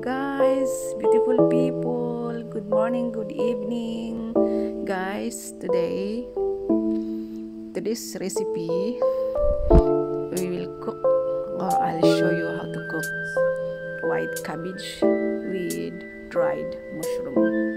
Guys, beautiful people. Good morning, good evening, guys. Today, today's recipe we will cook, or I'll show you how to cook white cabbage with dried mushroom.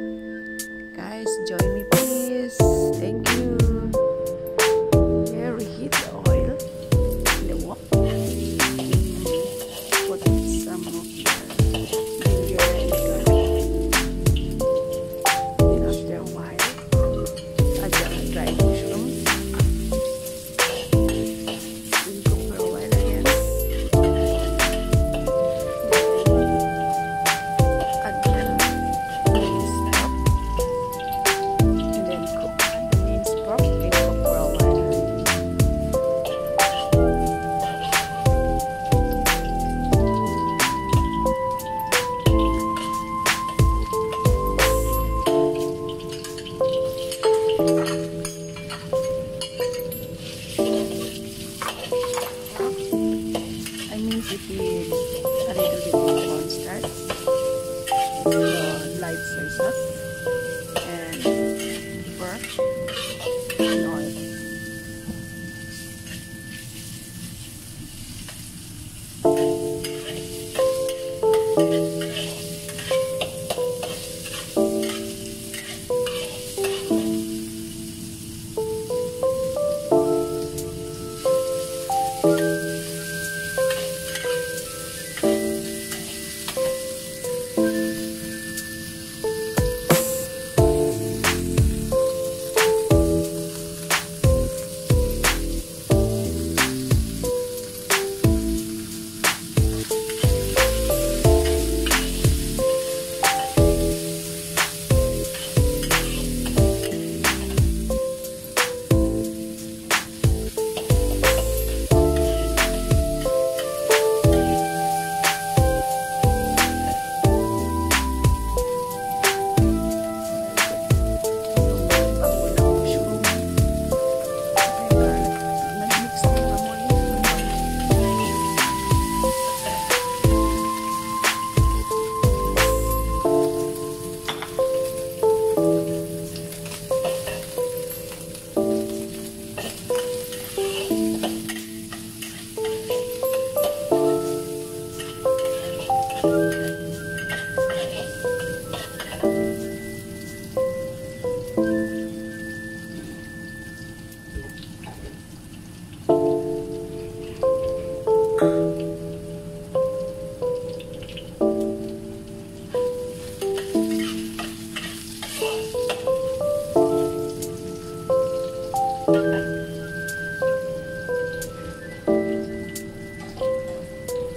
You.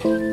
Bye.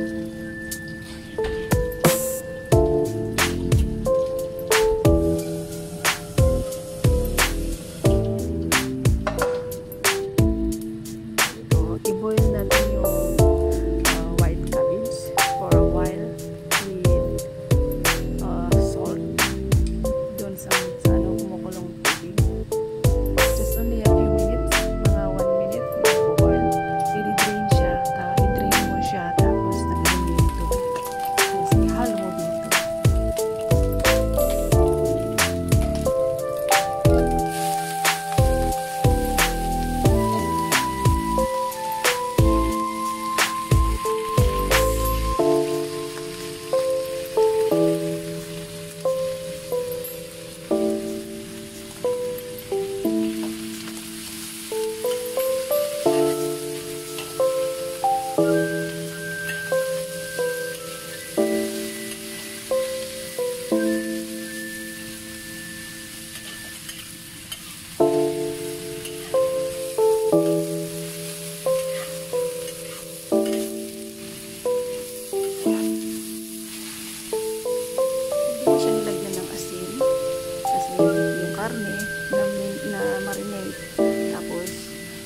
Tapos,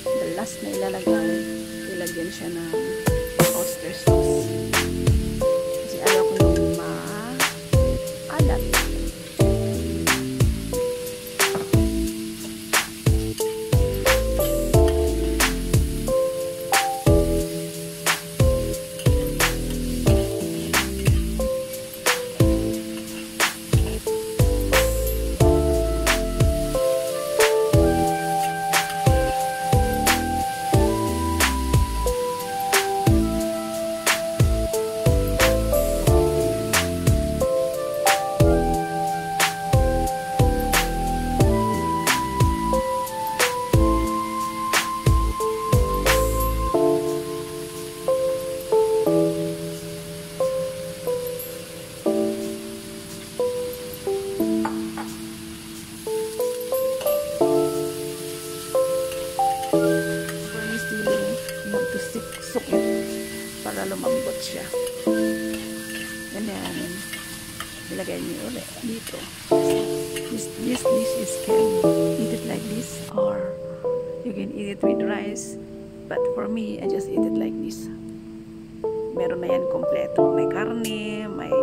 the last na ilalagay, ilagyan siya ng oyster sauce. Kasi ayaw ko yung maalat. Ilagay niyo ulit dito. This, this dish is can eat it like this or you can eat it with rice. But for me, I just eat it like this. Meron na yan kompleto. May karne, may,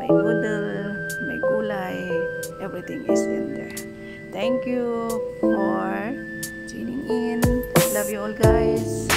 may noodle, may gulay. Everything is in there. Thank you for tuning in. Love you all guys.